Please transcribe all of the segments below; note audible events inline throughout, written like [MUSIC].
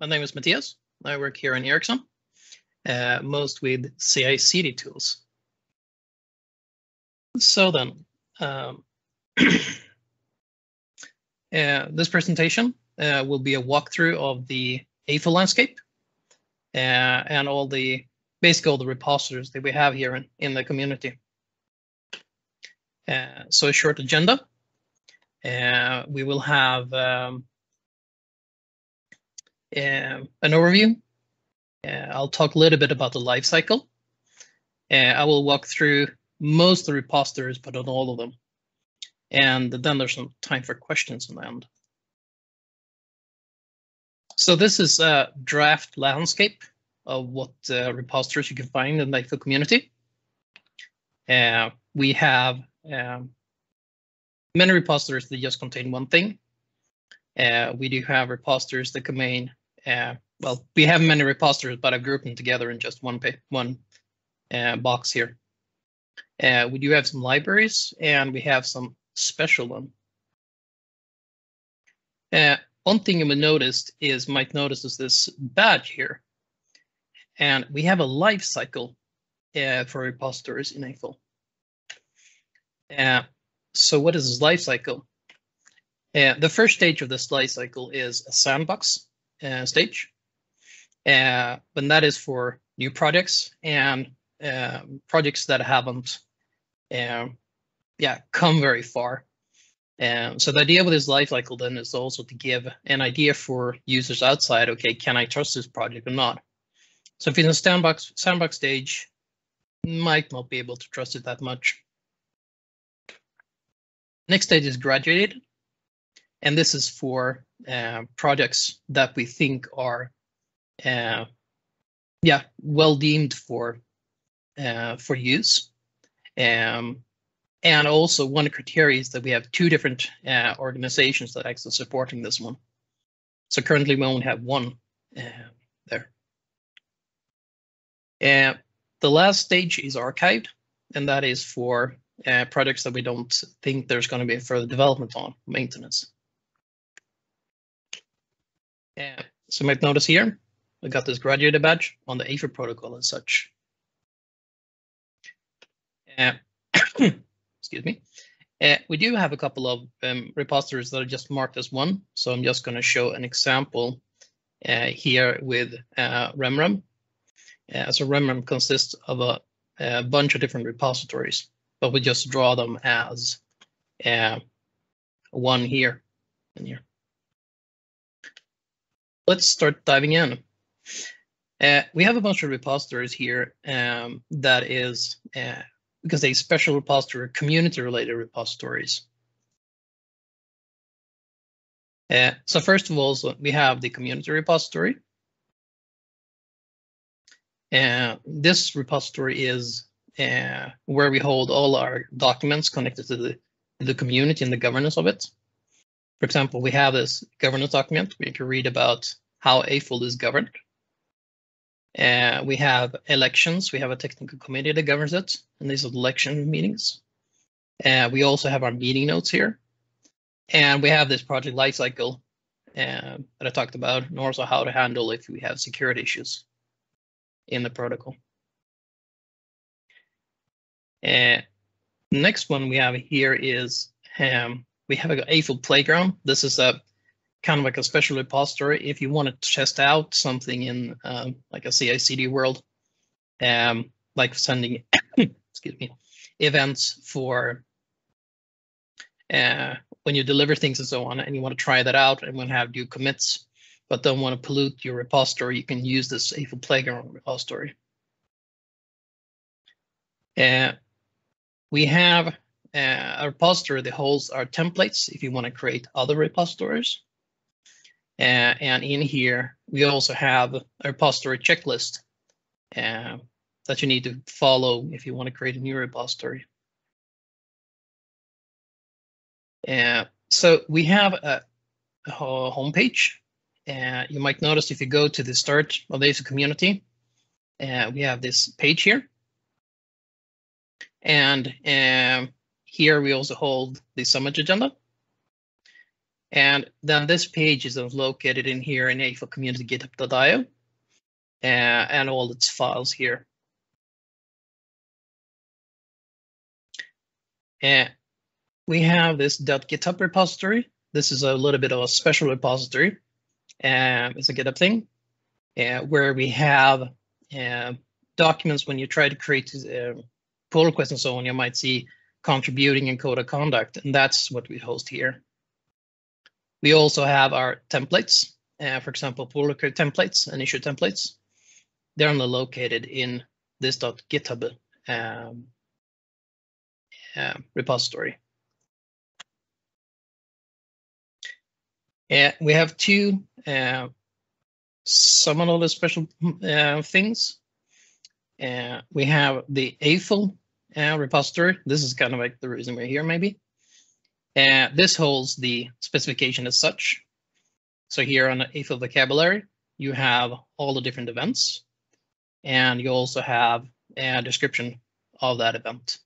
my name is Mattias. I work here in Ericsson, uh, most with CI/CD tools. So then, um, [CLEARS THROAT] uh, this presentation uh, will be a walkthrough of the Eiffel landscape uh, and all the basically all the repositories that we have here in, in the community. Uh, so a short agenda. Uh, we will have um, an overview. Uh, I'll talk a little bit about the life cycle. Uh, I will walk through most of the repositories, but not all of them. And then there's some time for questions in the end. So this is a draft landscape of what uh, repositories you can find in the Eiffel community. Uh, we have um, many repositories that just contain one thing. Uh, we do have repositories that contain, uh, well, we have many repositories, but I've grouped them together in just one, one uh, box here. Uh, we do have some libraries and we have some special one. Uh, one thing you will notice is might notice is this badge here. And we have a life cycle uh, for repositories in Eiffel. Uh, so what is this life cycle? Uh, the first stage of this life cycle is a sandbox stage. Uh, but that is for new projects and uh, projects that haven't uh, yeah, come very far. Um, so the idea with this life cycle then is also to give an idea for users outside, okay, can I trust this project or not? So if it's a sandbox, sandbox stage, might not be able to trust it that much. Next stage is graduated. And this is for uh, projects that we think are, uh, yeah, well deemed for uh, for use. Um, and also one criteria is that we have two different uh, organizations that are actually supporting this one. So currently we only have one uh, there. Uh, the last stage is archived, and that is for projects that we don't think there's going to be further development on maintenance. Uh, so you might notice here, I got this graduated badge on the Eiffel protocol and such. Uh, [COUGHS] excuse me. Uh, we do have a couple of um, repositories that are just marked as one. So I'm just going to show an example uh, here with uh, RemRem. Uh, so RemRem consists of a, a, bunch of different repositories, but we just draw them as uh, one here and here. Let's start diving in. Uh, we have a bunch of repositories here um, that is uh, because they special repository, community related repositories. Uh, so first of all, so we have the community repository. Uh, this repository is uh, where we hold all our documents connected to the, the community and the governance of it. For example, we have this governance document where you can read about how Eiffel is governed. Uh, we have elections. We have a technical committee that governs it, and these are election meetings. Uh, we also have our meeting notes here. And we have this project lifecycle uh, that I talked about, and also how to handle if we have security issues in the protocol. Uh, next one we have here is um, we have an Eiffel playground. This is a kind of like a special repository if you want to test out something in um, like a CI/CD world, um, like sending [COUGHS] excuse me events for uh, when you deliver things and so on, and you want to try that out and want to have do commits, but don't want to pollute your repository, you can use this Eiffel Playground repository. Uh, we have uh, a repository that holds our templates if you want to create other repositories. Uh, and in here, we also have a repository checklist uh, that you need to follow if you want to create a new repository. Uh, so we have a, a homepage. Uh, you might notice if you go to the start of the community, uh, we have this page here. And um, here we also hold the summit agenda. And then this page is located in here in Eiffel Community GitHub.io uh, and all its files here. And we have this .github repository. This is a little bit of a special repository. Um, it's a GitHub thing uh, where we have uh, documents when you try to create uh, pull requests and so on, you might see contributing and code of conduct, and that's what we host here. We also have our templates, uh, for example, pull request templates and issue templates. They're only located in this .github um, uh, repository. Uh, we have two uh, some of the special uh, things. Uh, we have the Eiffel uh, repository. This is kind of like the reason we're here, maybe. Uh, this holds the specification as such. So here on the Eiffel vocabulary, you have all the different events, and you also have a description of that event.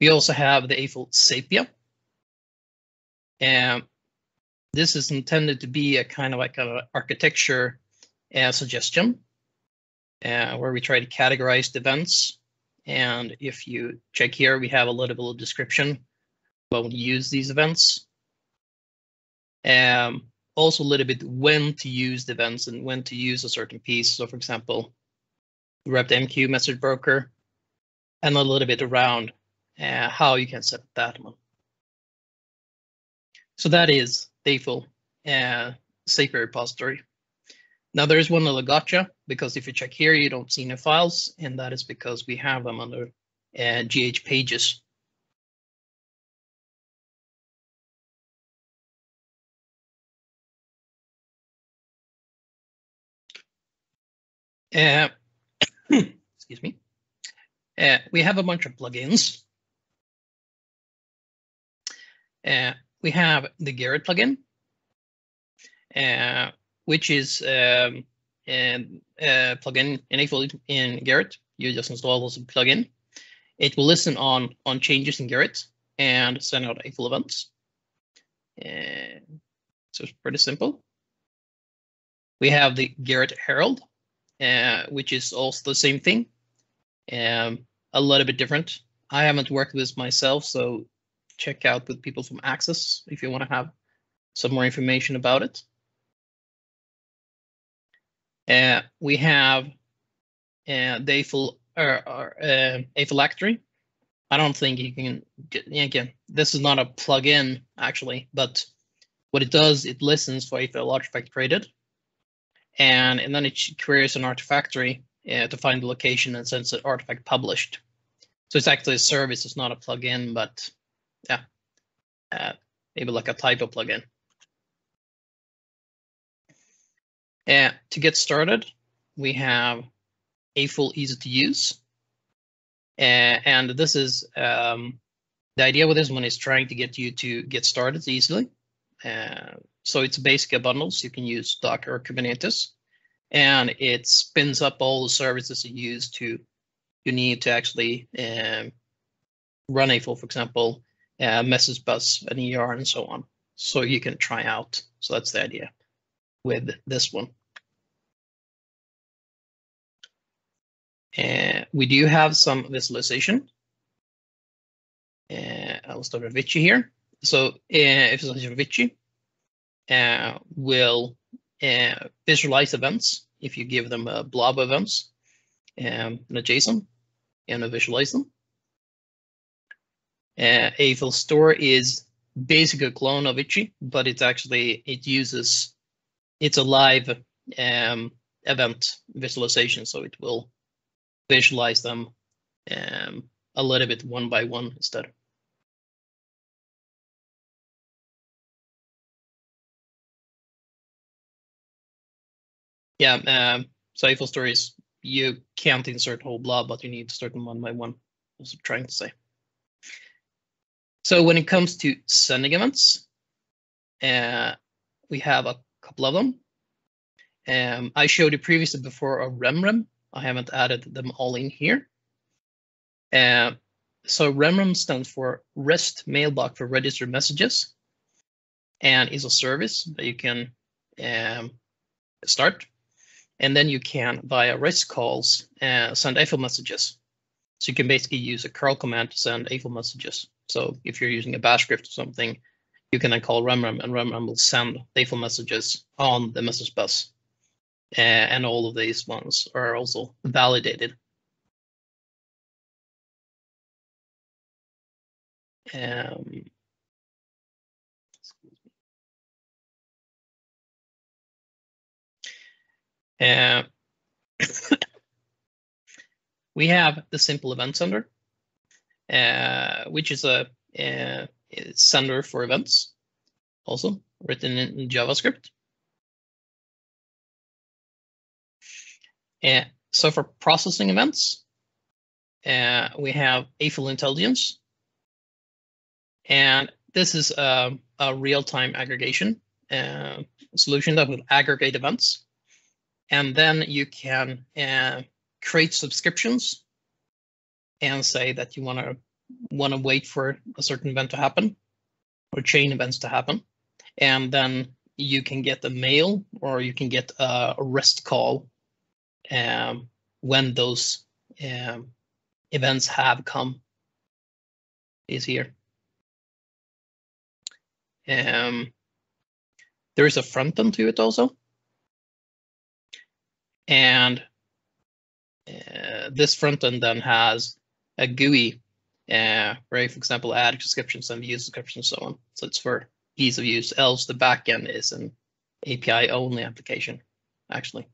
We also have the Eiffel Sepia. And this is intended to be a kind of like an architecture uh, suggestion uh, where we try to categorize the events. And if you check here, we have a little bit of description about when you use these events. Um, also a little bit when to use the events and when to use a certain piece. So for example, RabbitMQ message broker and a little bit around uh, how you can set that one. So that is Eiffel uh, Sepia repository. Now there is one little gotcha because if you check here, you don't see any files, and that is because we have them under uh, GH pages. Uh, [COUGHS] excuse me. Uh, we have a bunch of plugins. Uh, we have the Gerrit plugin, uh, which is um, a, a plugin enabled in Gerrit. You just install this plugin. It will listen on on changes in Gerrit and send out Eiffel events. Uh, so it's pretty simple. We have the Gerrit Herald, uh, which is also the same thing, um, a little bit different. I haven't worked with this myself, so check out with people from Axis if you want to have some more information about it. Uh, we have uh, the Eiffel, uh, Eiffel I don't think you can, again, this is not a plugin actually, but what it does, it listens for Eiffel artifact created. And, and then it queries an artifactory uh, to find the location and sends an artifact published. So it's actually a service, it's not a plugin, but yeah, uh, maybe like a typo plugin. And to get started, we have Eiffel easy to use. Uh, and this is um, the idea with this one is trying to get you to get started easily. Uh, so it's basically a bundle, so you can use Docker or Kubernetes, and it spins up all the services you use to you need to actually um, run Eiffel, for example, uh, message bus, an ER, and so on. So you can try out. So that's the idea with this one. Uh, we do have some visualization. Uh, I'll start with Vici here. So uh, if it's Vici uh, will uh, visualize events if you give them a blob of events um, in a JSON and visualize them. Uh, Eiffel Store is basically a clone of Vici, but it's actually, it uses, it's a live um, event visualization, so it will visualize them um, a little bit one by one instead. Yeah, um, so Eiffel stories, you can't insert whole blob, but you need to start them one by one. I was trying to say. So when it comes to sending events, uh, we have a couple of them. Um, I showed you previously before a RemRem. I haven't added them all in here. Uh, so RemRem stands for REST Mailbox for Registered Messages, and is a service that you can um, start, and then you can via REST calls uh, send Eiffel messages. So you can basically use a curl command to send Eiffel messages. So if you're using a bash script or something, you can then call RemRem and RemRem will send Eiffel messages on the message bus. Uh, and all of these ones are also validated. Um, uh, [COUGHS] we have the simple event sender, uh, which is a, a, sender for events, also written in JavaScript. Uh, so for processing events, uh, we have Eiffel Intelligence, and this is a, a real-time aggregation uh, solution that will aggregate events. And then you can uh, create subscriptions and say that you want to want to wait for a certain event to happen or chain events to happen. And then you can get a mail or you can get a REST call um, when those um, events have come is here. Um, there is a front end to it also. And uh, this front end then has a GUI uh, where for example, add descriptions and view descriptions and so on. So it's for ease of use, else the backend is an API only application, actually.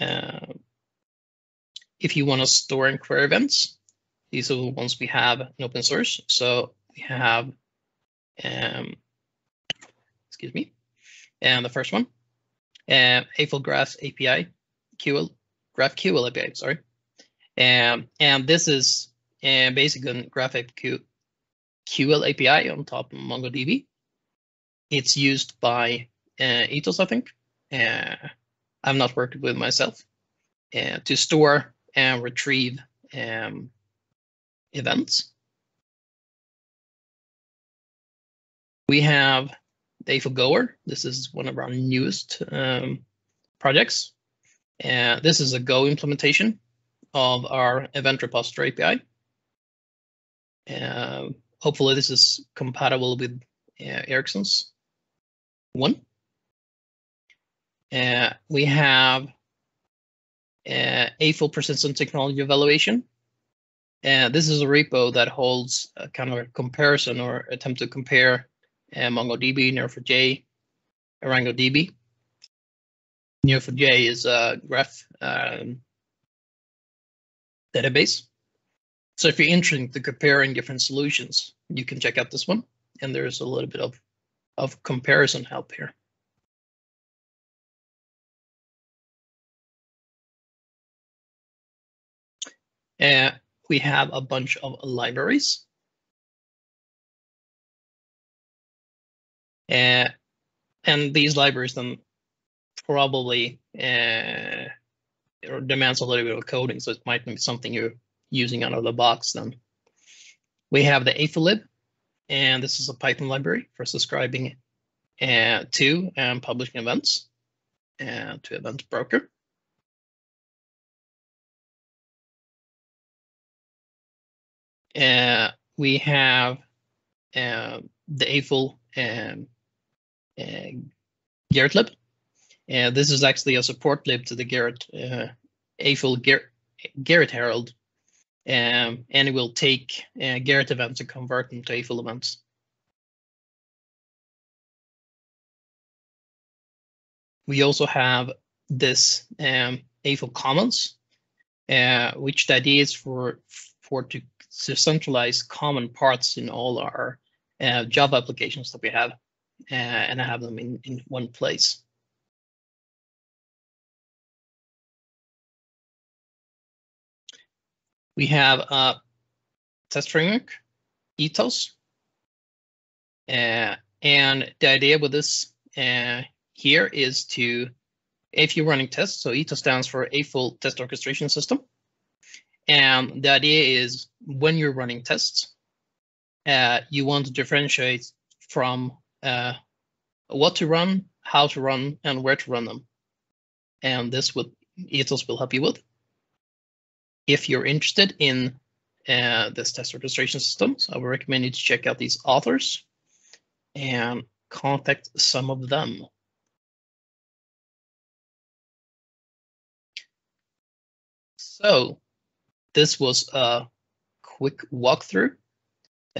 Uh, if you want to store and query events, these are the ones we have in open source. So we have, um, excuse me, and the first one, uh, Eiffel Graph API, QL, GraphQL API, sorry. Um, and this is uh, basically a GraphQL API on top of MongoDB. It's used by uh, ETOS, I think. Uh, I've not worked with myself uh, to store and retrieve um, events. We have the Goer. This is one of our newest um, projects. And this is a Go implementation of our event repository API. Uh, hopefully this is compatible with uh, Ericsson's one. Uh, we have uh, Eiffel persistent technology evaluation. And this is a repo that holds a kind of a comparison or attempt to compare uh, MongoDB, Neo4j, ArangoDB. Neo4j is a graph um, database. So if you're interested in comparing different solutions, you can check out this one. And there's a little bit of, of comparison help here. Uh, we have a bunch of libraries. Uh, and these libraries then probably uh, demands a little bit of coding, so it might be something you're using out of the box then. We have the Eiffellib, and this is a Python library for subscribing uh, to and publishing events uh, to Event Broker. Uh, we have uh, the Eiffel um, uh, Gerrit lib. Uh, this is actually a support lib to the Gerrit uh, Eiffel Ger Gerrit Herald, um, and it will take uh, Gerrit events and convert them to Eiffel events. We also have this um, Eiffel Commons, uh, which idea is for for to to centralize common parts in all our uh, Java applications that we have uh, and have them in, in one place. We have a test framework, ETOS. Uh, and the idea with this uh, here is to if you're running tests, so ETO stands for Eiffel Test Orchestration System. And the idea is when you're running tests, uh, you want to differentiate from uh, what to run, how to run, and where to run them. And this would ETOS will help you with. If you're interested in uh, this test registration system, so I would recommend you to check out these authors and contact some of them. So this was a quick walkthrough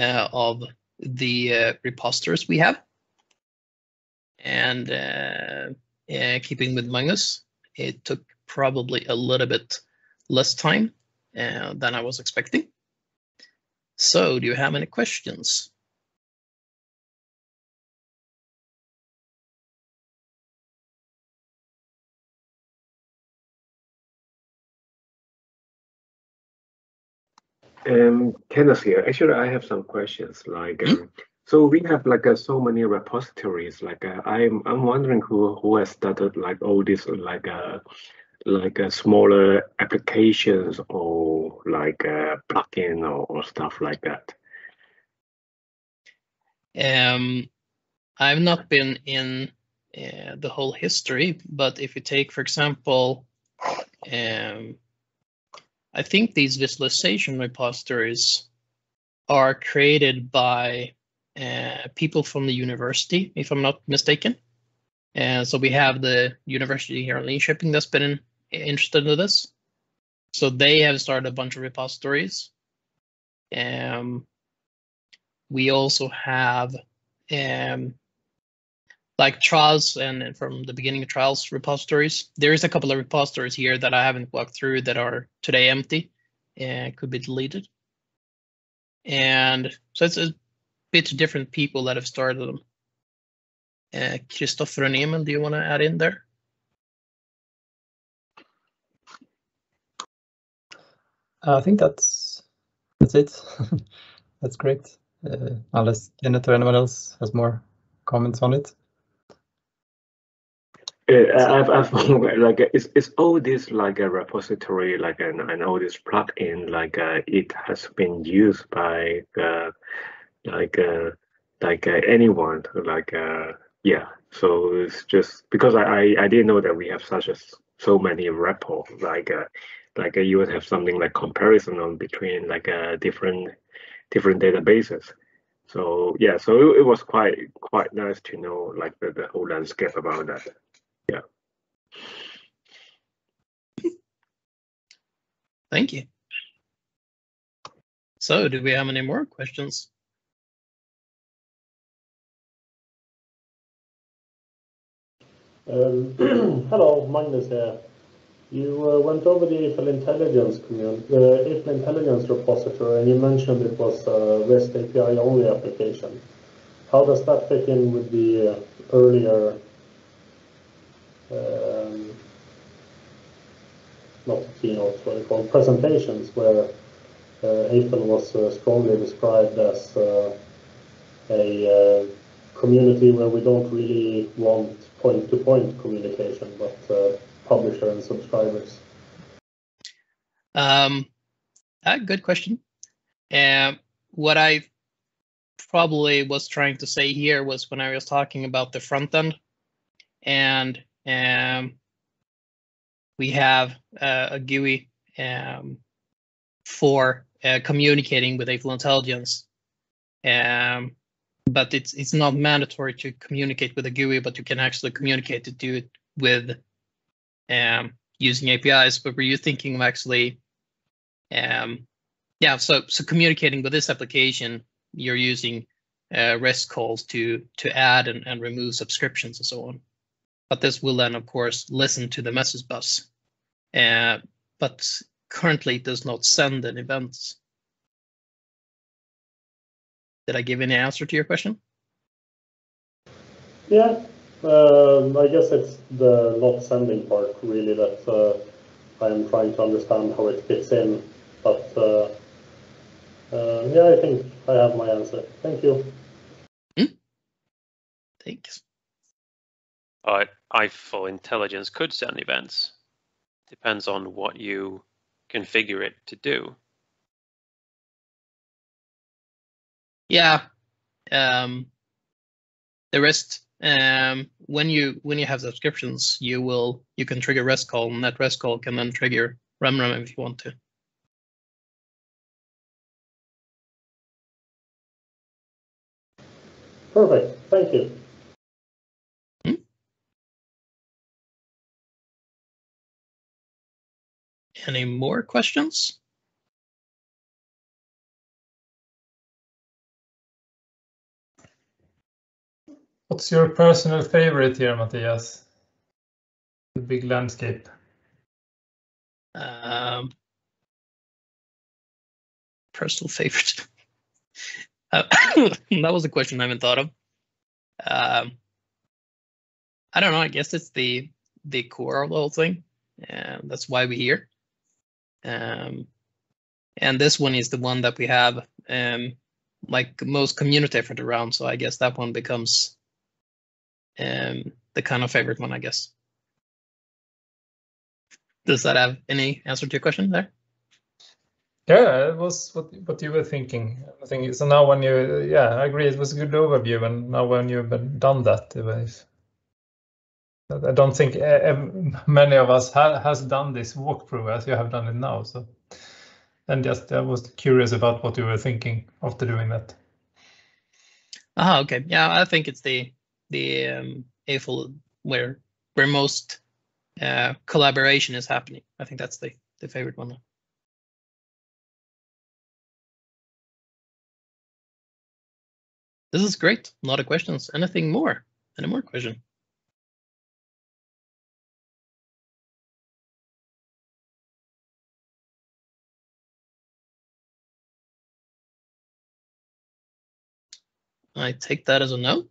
uh, of the uh, repositories we have. And uh, keeping with Magnus, it took probably a little bit less time uh, than I was expecting. So do you have any questions? Um, Kenneth here. Actually, I have some questions. Like, um, [CLEARS THROAT] so we have like uh, so many repositories. Like, uh, I'm I'm wondering who who has started like all these like uh like uh, smaller applications or like a uh, plugin or, or stuff like that. Um, I've not been in uh, the whole history, but if you take, for example, um, I think these visualization repositories are created by uh, people from the university, if I'm not mistaken. And so we have the university here in Linköping that's been in, interested in this. So they have started a bunch of repositories. Um, we also have um, like trials and from the beginning of trials repositories. There is a couple of repositories here that I haven't walked through that are today empty and could be deleted. And so it's a bit different people that have started them. Uh, Christopher and Emil, do you want to add in there? I think that's that's it. [LAUGHS] that's great. Uh, unless Kenneth or anyone else has more comments on it. I've, I've [LAUGHS] like it's, it's all this like a repository like and, and all this plugin like uh, it has been used by uh, like uh, like uh, anyone like uh, yeah so it's just because I, I, I didn't know that we have such a so many repo like uh, like uh, you would have something like comparison on between like uh, different different databases so yeah so it, it was quite quite nice to know like the, the whole landscape about that. Thank you. So do we have any more questions? Um, [CLEARS THROAT] hello, Magnus here. You uh, went over the Eiffel Intelligence the Eiffel Intelligence repository, and you mentioned it was a REST API only application. How does that fit in with the uh, earlier um, not keynotes, what they call presentations, where uh, Eiffel was uh, strongly described as uh, a uh, community where we don't really want point-to-point -point communication, but uh, publisher and subscribers. Um, good question. Um, what I probably was trying to say here was when I was talking about the front end and um, we have uh, a GUI um, for uh, communicating with Eiffel Intelligence. Um, but it's it's not mandatory to communicate with a GUI, but you can actually communicate to do it with um, using APIs. But were you thinking of actually, um, yeah, so so communicating with this application, you're using uh, REST calls to to add and, and remove subscriptions and so on but this will then of course listen to the message bus. Uh, but currently it does not send any events. Did I give any answer to your question? Yeah, um, I guess it's the not sending part really that uh, I'm trying to understand how it fits in. But uh, uh, yeah, I think I have my answer. Thank you. Mm. Thanks. But Eiffel Intelligence could send events. Depends on what you configure it to do. Yeah. Um, the rest, um, when you when you have subscriptions, you will you can trigger REST call, and that REST call can then trigger RemRem if you want to. Perfect. Thank you. Any more questions? What's your personal favorite here, Mattias? The big landscape. Um, personal favorite. [LAUGHS] Uh, [COUGHS] that was a question I haven't thought of. Um, I don't know. I guess it's the the core of the whole thing, and that's why we're here. Um, and this one is the one that we have um, like most community effort around. So I guess that one becomes um, the kind of favorite one, I guess. Does that have any answer to your question there? Yeah, it was what what you were thinking. I think so. Now, when you, yeah, I agree. It was a good overview, and now when you've done that, was, I don't think many of us ha has done this walkthrough as you have done it now. So, and just I was curious about what you were thinking after doing that. Ah, okay. Yeah, I think it's the the um, Eiffel where where most uh, collaboration is happening. I think that's the the favorite one. This is great. A lot of questions. Anything more? Any more question? I take that as a no.